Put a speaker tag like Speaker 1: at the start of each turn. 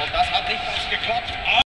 Speaker 1: Und das hat nicht